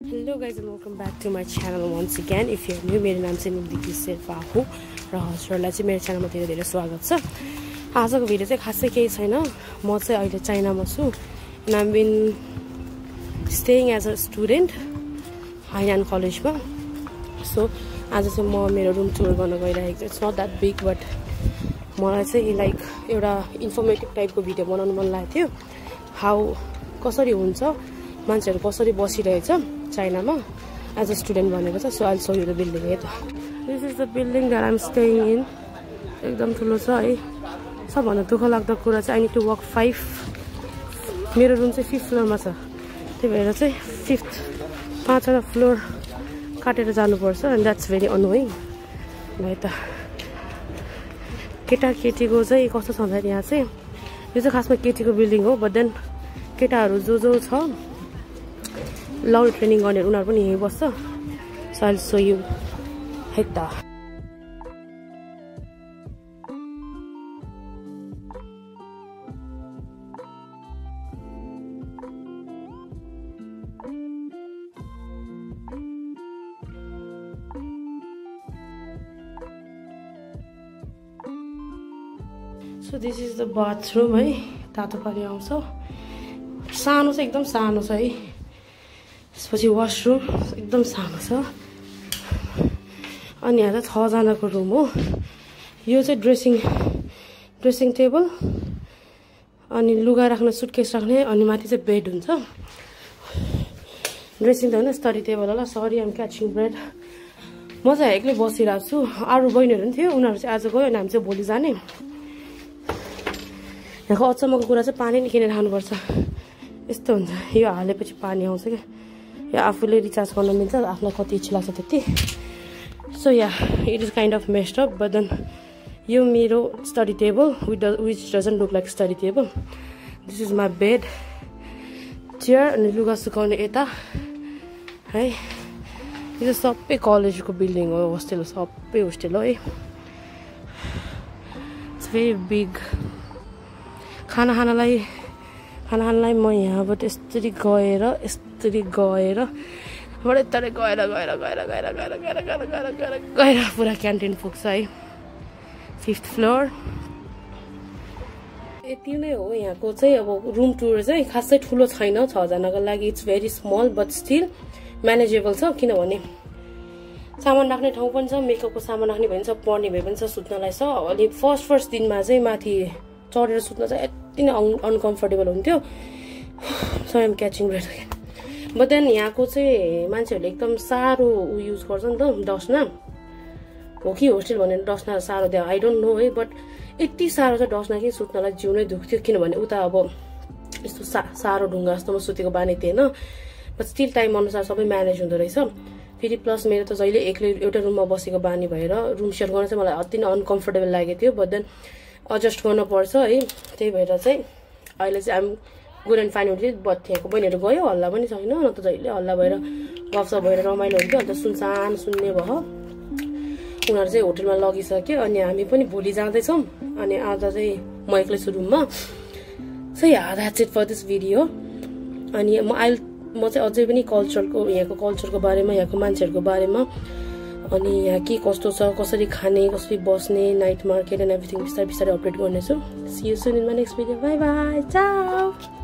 Hello guys and welcome back to my channel once again if you new मेरो नाम चाहिँ निम्ति शेर्पा हो र हजुरहरूलाई चाहिँ मेरो च्यानलमा धेरै धेरै स्वागत छ आजको भिडियो चाहिँ खासै केही छैन म चाहिँ अहिले चाइनामा छु and been staying as a student Hainan कलेजमा सो आज चाहिँ म मेरो रुम टुर गर्न गइरहेको छु it's not that big but मलाई चाहिँ लाइक एउटा इन्फर्मेटिभ टाइपको भिडियो बनाउनु मन लागेको थियो। हाउ कसरी हुन्छ? मान्छेहरू कसरी बसिरहेछ चाइनामा? एज अ स्टुडेन्ट भनेको छ सो अहिले सो द बिल्डिङ है त। This is the building that I'm staying in एकदम ठुलो छ है। सबभन्दा दुःख लाग्दो कुरा चाहिँ I need to work five मेरो रुम चाहिँ फिफ्थ फ्लोरमा छ। त्यही भएर चाहिँ फिफ्थ पाँचवटा फ्लोर काटेर जानुपर्छ एन्ड द्याट्स भेरी अनोइङ भाइ त। केटाकेटीको चाहिँ कस्तो छ भन्दाखेरि यहाँ चाहिँ यो चाहिँ खासमा केटीको बिल्डिङ हो बट देन केटाहरू जो जो छ लङ ट्रेनिङ गर्नेहरू उनीहरू पनि यहीँ बस्छ। सो अहिले सो यु त। So this is the bathroom है तातो पानी आउँछ। सानो चाहिँ एकदम सानो छ है। त्यसपछि वासरुम एकदम सानो छ। अनि यहाँ चाहिँ छजनाको रुम हो। यो चाहिँ ड्रेसिङ ड्रेसिङ टेबल अनि लुगा राख्ने सुटकेस राख्ने अनि माथि चाहिँ बेड हुन्छ। ड्रेसिङ त होइन स्टडी टेबल होला। सरी आम क्याचिङ ब्रेड म चाहिँ एक्लै बसिरहेको छु। अरू बहिनीहरू पनि थियो। उनीहरू चाहिँ आज गयो अनि हामी चाहिँ भोलि जाने। यहाँको अचम्मको कुरा चाहिँ पानी नै किनेर खानुपर्छ। यस्तो हुन्छ। यो हालेपछि पानी आउँछ क्या। यो आफूले रिचार्ज गर्न मिल्छ आफूलाई कति इच्छा लाग्छ त्यति so yeah it is kind of messed up but then यो मेरो study table with which doesn't look like study table this is my bed chair अनि लुगा सुकाउने यता है यो चाहिँ सबै कलेजको बिल्डिङ हो होस्टेल सबै होस्टेल हो है इट्स भेरी बिग खाना खानालाई खाना खानालाई म यहाँबाट यस्तरी गएर यस्तरी गएर बडे यतारै गएर गएर गएर गएर गएर गएर गएर गएर गएर गएर पुरा क्यान्टिन पुग्छ है फिफ्थ फ्लोर यति नै हो यहाँको चाहिँ अब रुम टुर चाहिँ खासै ठुलो छैन छजनाको लागि it's very small but still manageable छ किनभने सामान राख्ने ठाउँ पनि छ मेकअपको सामान राख्ने भए पनि छ पढ्ने भए पनि छ सुत्नलाई छ अलि फर्स्ट फर्स्ट दिनमा चाहिँ माथि चढेर सुत्न चाहिँ यति नै अन अनकम्फर्टेबल हुन्थ्यो? So am catching but then यहाँको चाहिँ मान्छेहरूले एकदम साह्रो ऊ युज गर्छ नि त डस्ना हो कि होस्टेल भनेर डस्ना साह्रो दियो आई डोन्ट नो है बट यति साह्रो चाहिँ डस्ना कि सुत्नलाई जिउ नै दुख्थ्यो किनभने उता अब यस्तो सा साह्रो ढुङ्गा जस्तोमा सुतेको बानी थिएन। बट स्टिल टाइम अनुसार सबै म्यानेज हुँदो रहेछ। फेरि प्लस मेरो त जहिले एक्लै एउटा रुममा बसेको बानी भएर रुम सेयर गर्न चाहिँ मलाई अति नै अनकम्फर्टेबल लागेको थियो। बट देन एडजस्ट गर्नुपर्छ है। त्यही भएर चाहिँ अहिले चाहिँ आम गुड एन्ड फाइन हुन्थ्यो। यहाँको बहिनीहरू गयो हल्ला पनि छैन न त जहिले हल्ला भएर गफसप भएर रमाइलो हुन्थ्यो। अन्त सुनसान सुन्ने भयो। उनीहरू चाहिँ होटेलमा लगिसक्यो अनि हामी पनि भोलि जाँदैछौँ। अनि आज चाहिँ म एक्लै छु रुममा। So yeah that's it for this video अनि म अहिले म चाहिँ अझै पनि कल्चरको यहाँको कल्चरको बारेमा यहाँको मान्छेहरूको बारेमा अनि यहाँ के कस्तो छ कसरी खाने कसरी बस्ने नाइट मार्केट एन्ड एभ्रिथिङ बिस्तारै बिस्तारै अपडेट गर्नेछु। See you soon in next video bye bye ciao